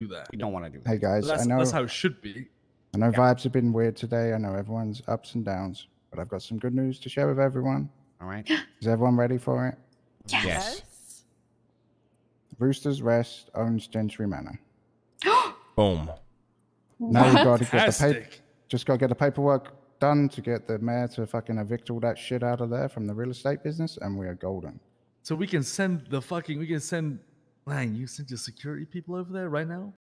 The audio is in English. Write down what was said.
do that. You don't want to do that. Hey guys, That's, I know that's how it should be. I know vibes have been weird today. I know everyone's ups and downs, but I've got some good news to share with everyone. All right. Is everyone ready for it? Yes. Roosters Rest owns Gentry Manor. Boom. Now you got to get the paper. Just got to get the paperwork done to get the mayor to fucking evict all that shit out of there from the real estate business, and we are golden. So we can send the fucking. We can send. Man, you send your security people over there right now.